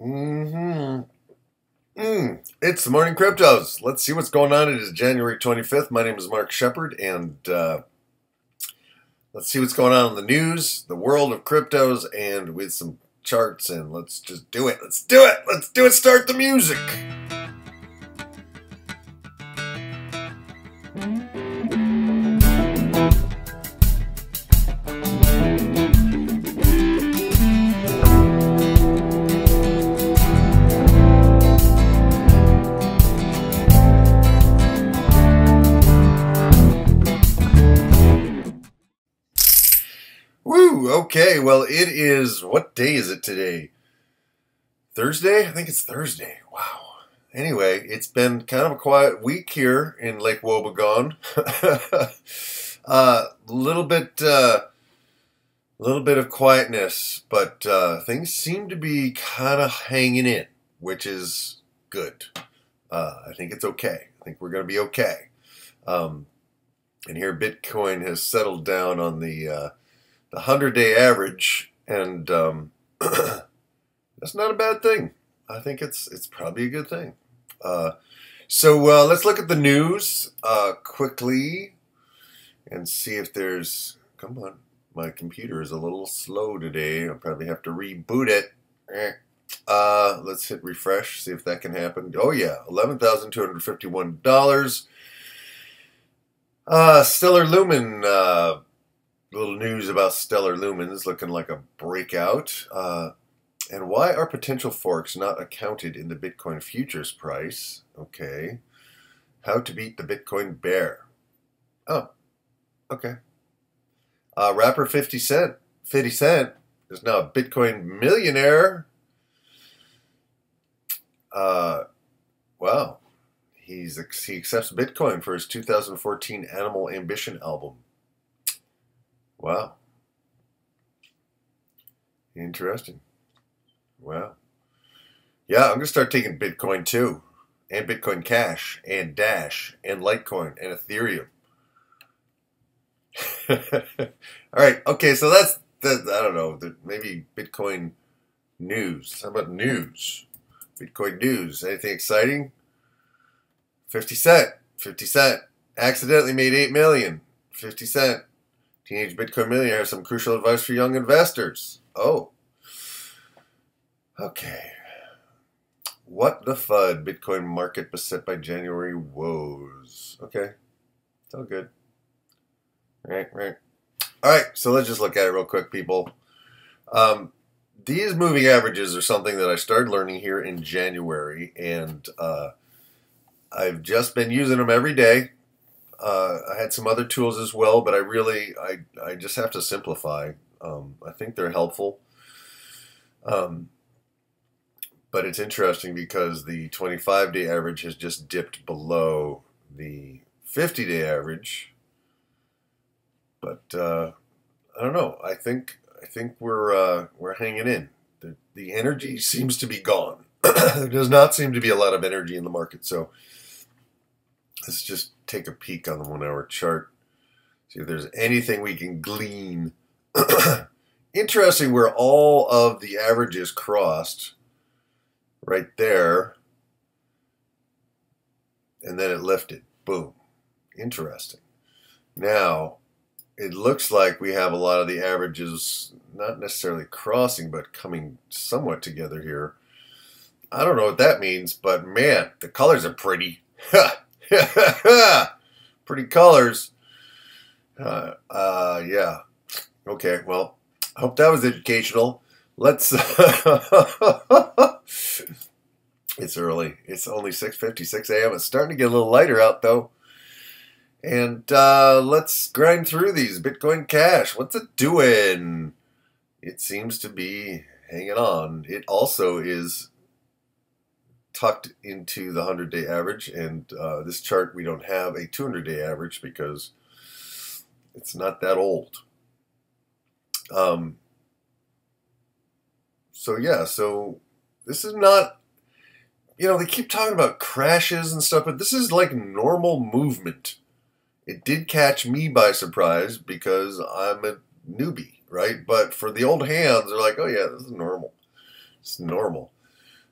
hmm Mm, it's the morning cryptos. Let's see what's going on. It is January 25th. My name is Mark Shepard, and uh, let's see what's going on in the news, the world of cryptos, and with some charts. And let's just do it. Let's do it. Let's do it. Start the music. Okay, well, it is. What day is it today? Thursday? I think it's Thursday. Wow. Anyway, it's been kind of a quiet week here in Lake Wobegon. A uh, little bit, uh, little bit of quietness, but uh, things seem to be kind of hanging in, which is good. Uh, I think it's okay. I think we're going to be okay. Um, and here, Bitcoin has settled down on the uh, the 100 day average, and um, that's not a bad thing. I think it's it's probably a good thing. Uh, so uh, let's look at the news uh, quickly and see if there's. Come on, my computer is a little slow today. I'll probably have to reboot it. Uh, let's hit refresh, see if that can happen. Oh yeah, eleven thousand two hundred fifty-one dollars. Uh, Stellar Lumen uh, little news about Stellar Lumens looking like a breakout. Uh, and why are potential forks not accounted in the Bitcoin futures price? Okay. How to beat the Bitcoin bear. Oh, okay. Uh, rapper 50 Cent, 50 Cent is now a Bitcoin millionaire. Uh, wow. He's, he accepts Bitcoin for his 2014 Animal Ambition album. Wow. Interesting. Wow. Yeah, I'm going to start taking Bitcoin too, and Bitcoin Cash, and Dash, and Litecoin, and Ethereum. All right. Okay. So that's that. I don't know. Maybe Bitcoin news. How about news? Bitcoin news. Anything exciting? 50 Cent. 50 Cent accidentally made 8 million. 50 Cent Teenage Bitcoin Millionaire has some crucial advice for young investors. Oh. Okay. What the FUD? Bitcoin market beset by January woes. Okay. It's all good. Right, right. All right, so let's just look at it real quick, people. Um, these moving averages are something that I started learning here in January, and uh, I've just been using them every day. Uh, I had some other tools as well, but I really, I, I just have to simplify. Um, I think they're helpful. Um, but it's interesting because the 25 day average has just dipped below the 50 day average. But uh, I don't know. I think I think we're uh, we're hanging in. The, the energy seems to be gone. there does not seem to be a lot of energy in the market. So let's just take a peek on the one hour chart. See if there's anything we can glean. Interesting where all of the averages crossed right there. And then it lifted. Boom. Interesting. Now, it looks like we have a lot of the averages not necessarily crossing, but coming somewhat together here. I don't know what that means, but man, the colors are pretty. Pretty colors. Uh, uh, yeah. Okay, well, I hope that was educational. Let's. it's early. It's only 6:56 a.m. It's starting to get a little lighter out though. And uh, let's grind through these Bitcoin Cash. What's it doing? It seems to be hanging on. It also is tucked into the 100 day average. And uh, this chart, we don't have a 200 day average because it's not that old. Um, so, yeah, so this is not, you know, they keep talking about crashes and stuff, but this is like normal movement. It did catch me by surprise because I'm a newbie, right? But for the old hands, they're like, oh, yeah, this is normal. It's normal.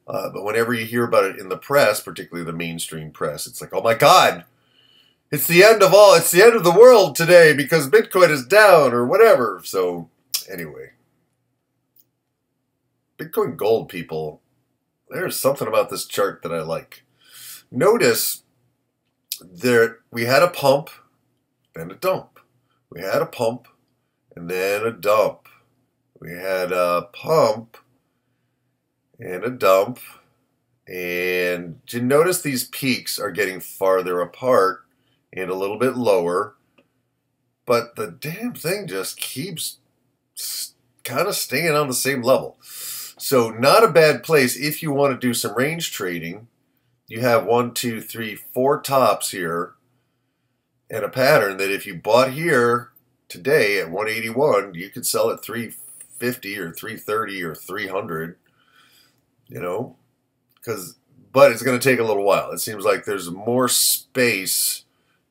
Uh, but whenever you hear about it in the press, particularly the mainstream press, it's like, oh my God, it's the end of all, it's the end of the world today because Bitcoin is down or whatever. So, anyway, Bitcoin Gold people, there's something about this chart that I like. Notice there we had a pump, then a dump. We had a pump, and then a dump. We had a pump and a dump. And you notice these peaks are getting farther apart and a little bit lower. But the damn thing just keeps kind of staying on the same level. So not a bad place if you want to do some range trading. You have one, two, three, four tops here and a pattern that if you bought here today at 181, you could sell at 350 or 330 or 300, you know, because but it's going to take a little while. It seems like there's more space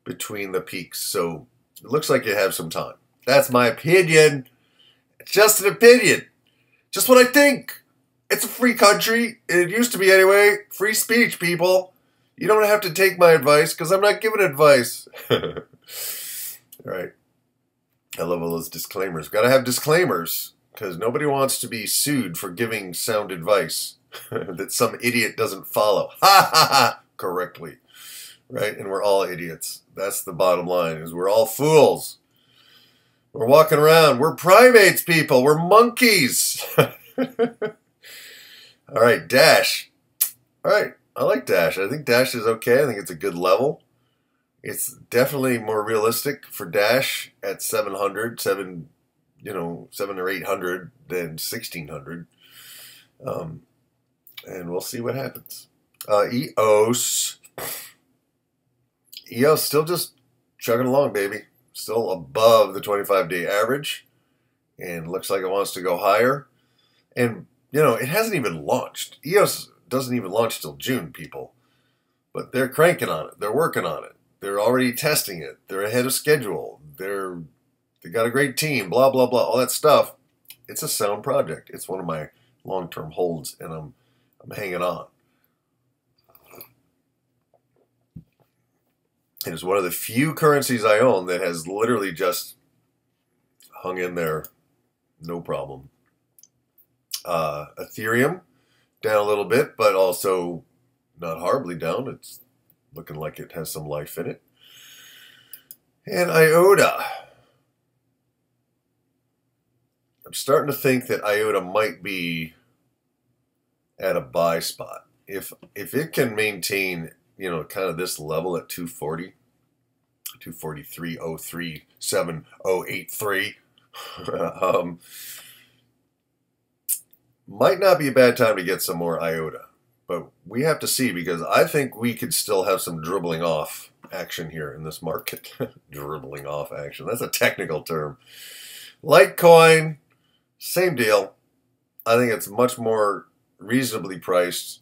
between the peaks. So it looks like you have some time. That's my opinion. It's just an opinion. Just what I think. It's a free country. It used to be anyway. Free speech, people. You don't have to take my advice because I'm not giving advice. all right. I love all those disclaimers. Got to have disclaimers because nobody wants to be sued for giving sound advice that some idiot doesn't follow. Ha ha ha! Correctly. Right? And we're all idiots. That's the bottom line is we're all fools. We're walking around. We're primates, people. We're monkeys. all right, Dash. All right. I like Dash. I think Dash is okay. I think it's a good level. It's definitely more realistic for Dash at 700, 7, you know, 7 or 800 than 1600. Um, and we'll see what happens. Uh, EOS. EOS still just chugging along, baby. Still above the 25 day average. And looks like it wants to go higher. And, you know, it hasn't even launched. EOS doesn't even launch till June, people. But they're cranking on it. They're working on it. They're already testing it. They're ahead of schedule. They're they got a great team. Blah blah blah. All that stuff. It's a sound project. It's one of my long term holds, and I'm I'm hanging on. It is one of the few currencies I own that has literally just hung in there, no problem. Uh, Ethereum down a little bit, but also not horribly down. It's looking like it has some life in it. And IOTA. I'm starting to think that IOTA might be at a buy spot. If if it can maintain, you know, kind of this level at 240, 243.037083, um, might not be a bad time to get some more IOTA. But we have to see because I think we could still have some dribbling off action here in this market. dribbling off action. That's a technical term. Litecoin, same deal. I think it's much more reasonably priced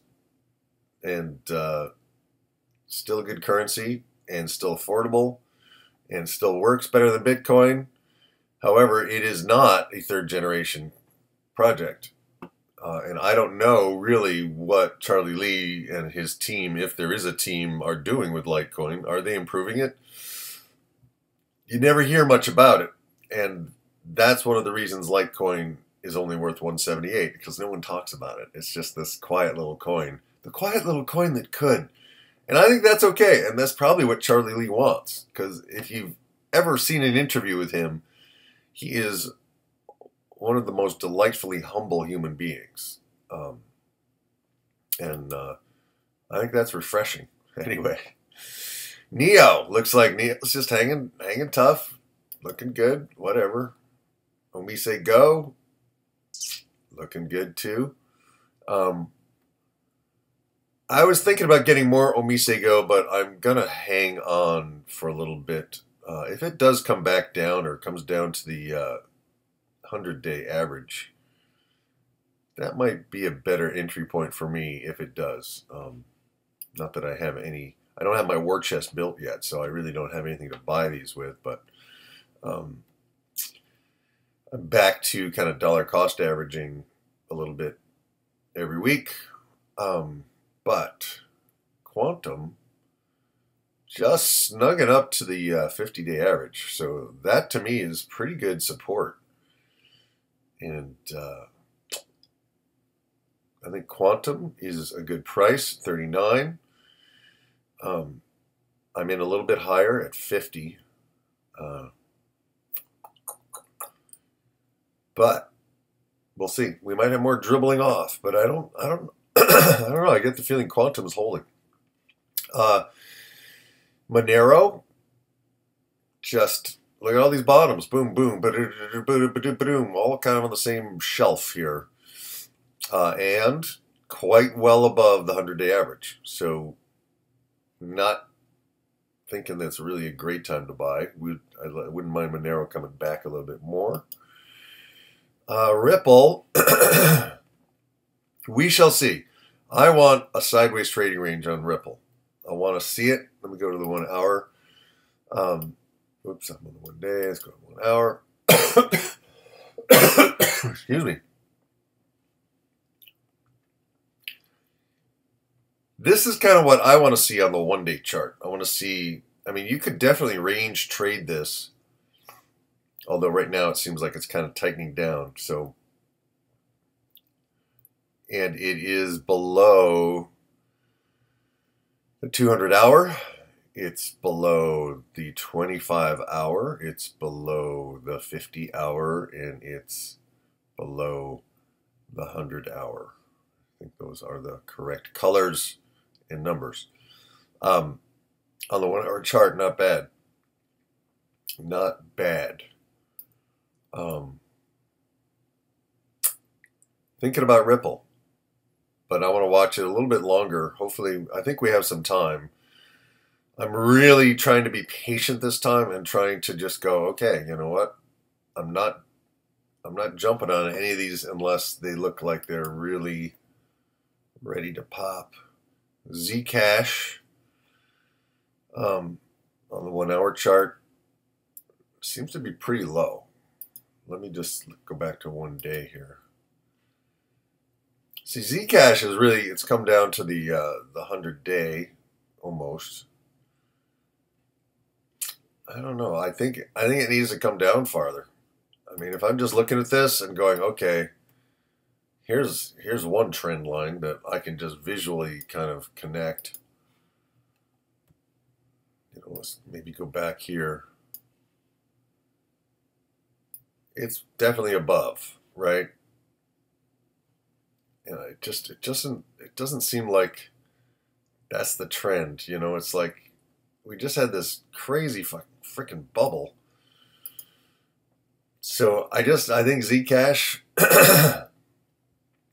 and uh, still a good currency and still affordable and still works better than Bitcoin. However, it is not a third generation project. Uh, and I don't know really what Charlie Lee and his team, if there is a team, are doing with Litecoin. Are they improving it? You never hear much about it. And that's one of the reasons Litecoin is only worth 178 because no one talks about it. It's just this quiet little coin. The quiet little coin that could. And I think that's okay. And that's probably what Charlie Lee wants. Because if you've ever seen an interview with him, he is one of the most delightfully humble human beings. Um, and uh, I think that's refreshing. Anyway, Neo looks like Neo's just hanging, hanging tough, looking good. Whatever. Omisego, looking good too. Um, I was thinking about getting more Omisego, but I'm gonna hang on for a little bit. Uh, if it does come back down or comes down to the uh, 100 day average. That might be a better entry point for me if it does. Um, not that I have any, I don't have my war chest built yet, so I really don't have anything to buy these with, but um, back to kind of dollar cost averaging a little bit every week Um, but quantum just snugging up to the 50 day average. So that to me is pretty good support. And uh, I think quantum is a good price, 39. Um, I'm in a little bit higher at 50. Uh, but we'll see. We might have more dribbling off, but I don't, I don't, I don't know. I get the feeling quantum is holding. Uh, Monero, just look at all these bottoms. Boom, boom, boom, all kind of on the same shelf here. Uh, and quite well above the 100 day average. So, not thinking that's really a great time to buy. We, I wouldn't mind Monero coming back a little bit more. Uh, Ripple, we shall see. I want a sideways trading range on Ripple. I want to see it. Let me go to the one hour. Um, oops, I'm on the one day. Let's go to one hour. Excuse me. This is kind of what I want to see on the one day chart. I want to see, I mean, you could definitely range trade this, although right now it seems like it's kind of tightening down. So, and it is below the 200 hour, it's below the 25 hour, it's below the 50 hour, and it's below the 100 hour. I think those are the correct colors and numbers. Um, on the one hour chart, not bad. Not bad. Um, thinking about Ripple but I want to watch it a little bit longer. Hopefully, I think we have some time. I'm really trying to be patient this time and trying to just go, okay, you know what? I'm not I'm not jumping on any of these unless they look like they're really ready to pop. Zcash um, on the one hour chart seems to be pretty low. Let me just go back to one day here. See, Zcash is really it's come down to the uh, the hundred day almost. I don't know. I think I think it needs to come down farther. I mean, if I'm just looking at this and going, okay, here's here's one trend line that I can just visually kind of connect. You know, let's maybe go back here. It's definitely above, right? know, it just it doesn't it doesn't seem like that's the trend. You know, it's like we just had this crazy freaking bubble. So I just I think Zcash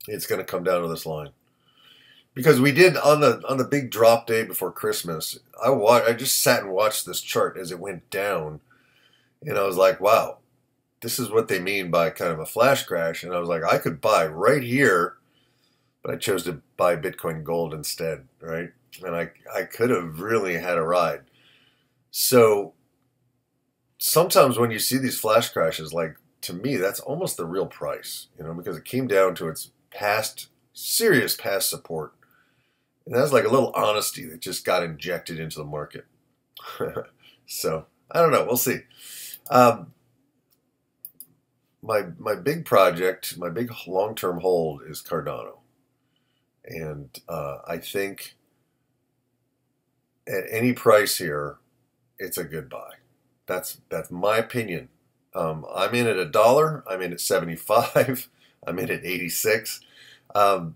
it's going to come down to this line because we did on the on the big drop day before Christmas. I wa- I just sat and watched this chart as it went down, and I was like, wow, this is what they mean by kind of a flash crash. And I was like, I could buy right here but I chose to buy Bitcoin Gold instead, right? And I, I could have really had a ride. So sometimes when you see these flash crashes, like to me, that's almost the real price, you know, because it came down to its past, serious past support. And that's like a little honesty that just got injected into the market. so I don't know. We'll see. Um, my my big project, my big long term hold is Cardano and uh, I think at any price here, it's a good buy. That's that's my opinion. Um, I'm in at a dollar. I'm in at 75. I'm in at 86. Um,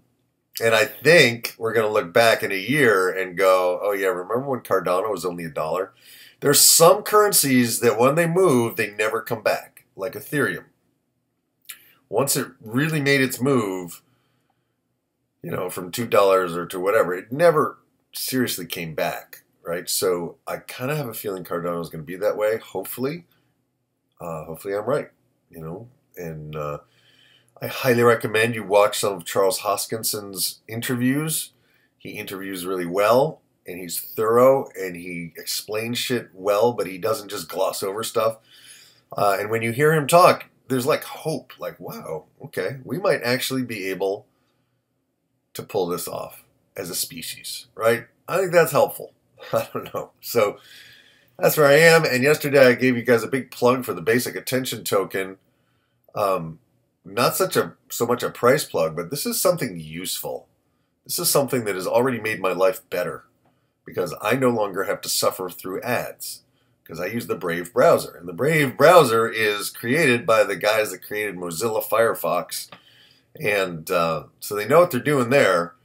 and I think we're going to look back in a year and go, oh, yeah, remember when Cardano was only a dollar? There's some currencies that when they move, they never come back, like Ethereum. Once it really made its move, you know, from two dollars or to whatever. It never seriously came back, right? So I kind of have a feeling Cardano is going to be that way. Hopefully, uh, hopefully I'm right. You know, and uh, I highly recommend you watch some of Charles Hoskinson's interviews. He interviews really well, and he's thorough, and he explains shit well, but he doesn't just gloss over stuff. Uh, and when you hear him talk, there's like hope, like wow, okay, we might actually be able to pull this off as a species, right? I think that's helpful. I don't know. So that's where I am. And yesterday I gave you guys a big plug for the basic attention token. Um, not such a so much a price plug, but this is something useful. This is something that has already made my life better because I no longer have to suffer through ads because I use the Brave browser. And the Brave browser is created by the guys that created Mozilla Firefox. And uh, so they know what they're doing there.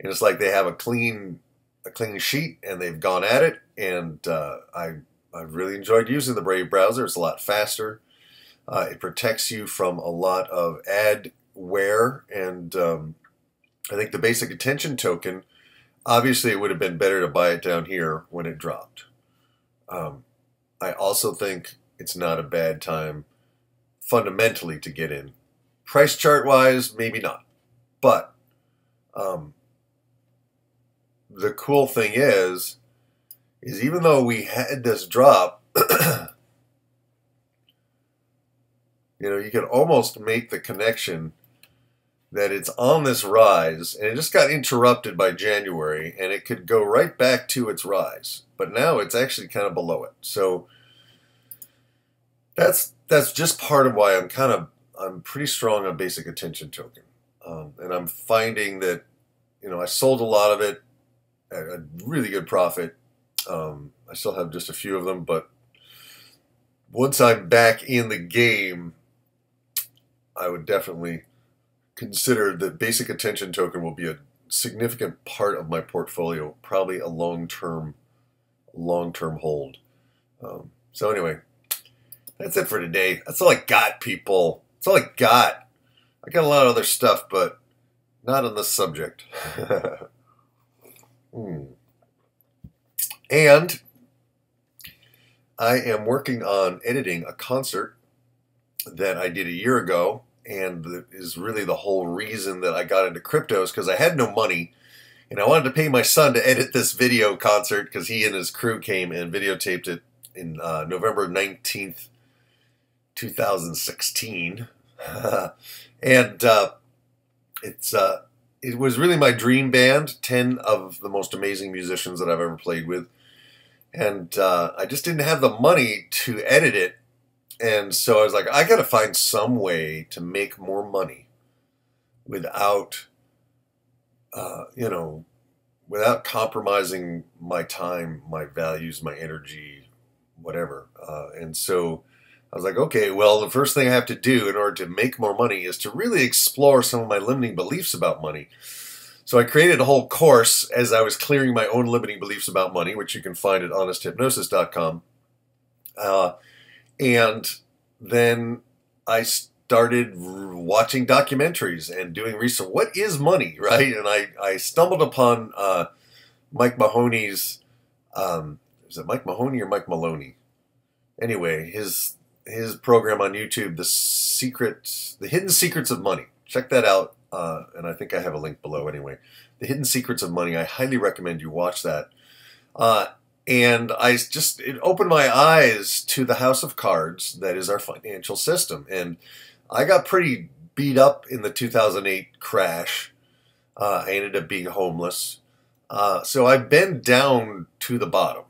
And it's like they have a clean a clean sheet and they've gone at it. And uh, I, I've really enjoyed using the Brave browser. It's a lot faster. Uh, it protects you from a lot of adware. And um, I think the basic attention token, obviously, it would have been better to buy it down here when it dropped. Um, I also think it's not a bad time fundamentally to get in. Price chart wise, maybe not. But um, the cool thing is, is even though we had this drop, you know, you can almost make the connection that it's on this rise and it just got interrupted by January and it could go right back to its rise. But now it's actually kind of below it. So that's that's just part of why I'm kind of I'm pretty strong on basic attention token. Um, and I'm finding that you know I sold a lot of it at a really good profit. Um, I still have just a few of them, but once I'm back in the game, I would definitely consider the basic attention token will be a significant part of my portfolio, probably a long term, long term hold. Um, so anyway, that's it for today. That's all I got, people. That's all I got. I got a lot of other stuff, but not on this subject. hmm. And I am working on editing a concert that I did a year ago and is really the whole reason that I got into crypto is because I had no money and I wanted to pay my son to edit this video concert because he and his crew came and videotaped it in uh, November 19th, 2016. and uh, it's uh, it was really my dream band 10 of the most amazing musicians that I've ever played with. And uh, I just didn't have the money to edit it and so I was like, I got to find some way to make more money without, uh, you know, without compromising my time, my values, my energy, whatever. Uh, and so I was like, okay, well, the first thing I have to do in order to make more money is to really explore some of my limiting beliefs about money. So I created a whole course as I was clearing my own limiting beliefs about money, which you can find at honesthypnosis.com. Uh, and then I started watching documentaries and doing research. What is money, right? And I, I stumbled upon uh, Mike Mahoney's. Um, is it Mike Mahoney or Mike Maloney? Anyway, his his program on YouTube, the secret, the hidden secrets of money. Check that out, uh, and I think I have a link below. Anyway, the hidden secrets of money. I highly recommend you watch that. Uh, and I just it opened my eyes to the house of cards that is our financial system. And I got pretty beat up in the 2008 crash. Uh, I ended up being homeless. Uh, so I've been down to the bottom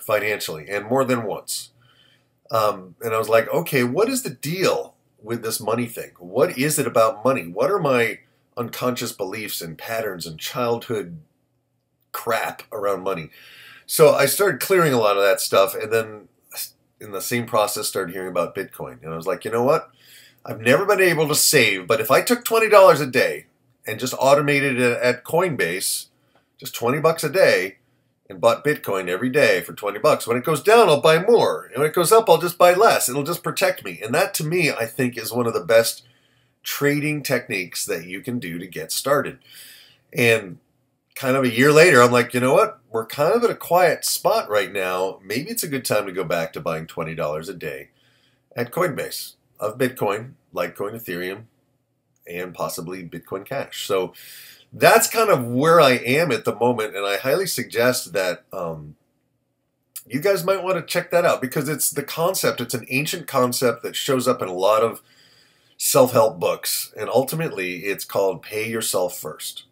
financially, and more than once. Um, and I was like, okay, what is the deal with this money thing? What is it about money? What are my unconscious beliefs and patterns and childhood crap around money. So I started clearing a lot of that stuff, and then in the same process, started hearing about Bitcoin, and I was like, you know what? I've never been able to save, but if I took twenty dollars a day and just automated it at Coinbase, just twenty bucks a day, and bought Bitcoin every day for 20 bucks. When it goes down, I'll buy more. And when it goes up, I'll just buy less. It'll just protect me. And that to me, I think is one of the best trading techniques that you can do to get started. And kind of a year later, I'm like, you know what? We're kind of at a quiet spot right now. Maybe it's a good time to go back to buying $20 a day at Coinbase of Bitcoin, Litecoin, Ethereum, and possibly Bitcoin Cash. So that's kind of where I am at the moment, and I highly suggest that um, you guys might want to check that out because it's the concept. It's an ancient concept that shows up in a lot of self help books. And ultimately, it's called Pay Yourself First.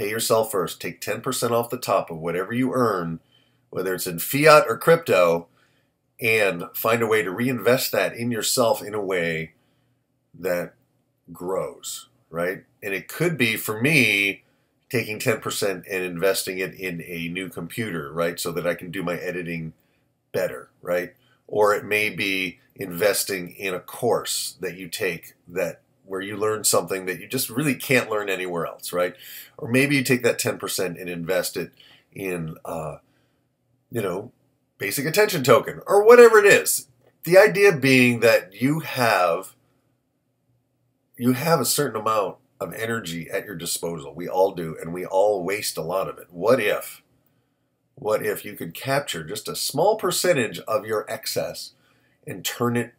Pay yourself first. Take 10% off the top of whatever you earn, whether it's in fiat or crypto, and find a way to reinvest that in yourself in a way that grows, right? And it could be for me taking 10% and investing it in a new computer, right? So that I can do my editing better, right? Or it may be investing in a course that you take that where you learn something that you just really can't learn anywhere else, right? Or maybe you take that 10% and invest it in, uh, you know, basic attention token or whatever it is. The idea being that you have you have a certain amount of energy at your disposal. We all do, and we all waste a lot of it. What if? What if you could capture just a small percentage of your excess and turn it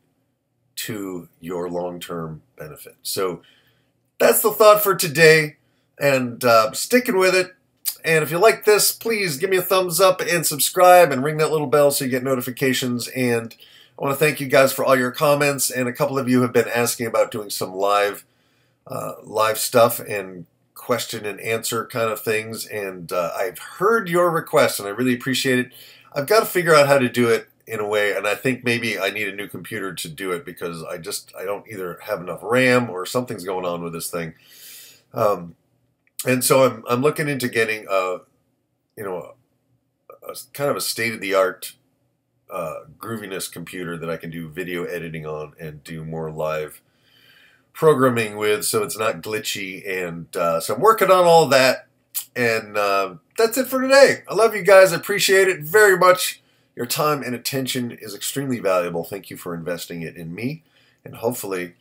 to your long term benefit? So that's the thought for today, and uh, sticking with it. And if you like this, please give me a thumbs up and subscribe and ring that little bell so you get notifications. And I want to thank you guys for all your comments. And a couple of you have been asking about doing some live uh, live stuff and question and answer kind of things. And uh, I've heard your request and I really appreciate it. I've got to figure out how to do it in a way, and I think maybe I need a new computer to do it because I just I don't either have enough RAM or something's going on with this thing. Um, and so I'm I'm looking into getting a you know a, a kind of a state of the art uh, grooviness computer that I can do video editing on and do more live programming with, so it's not glitchy. And uh, so I'm working on all that. And uh, that's it for today. I love you guys. I appreciate it very much. Your time and attention is extremely valuable. Thank you for investing it in me. And hopefully,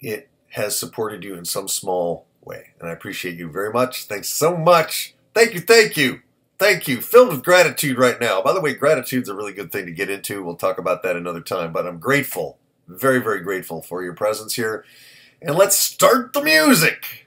it has supported you in some small way. And I appreciate you very much. Thanks so much. Thank you. Thank you. Thank you. Filled with gratitude right now. By the way, gratitude's a really good thing to get into. We'll talk about that another time. But I'm grateful very, very grateful for your presence here. And let's start the music.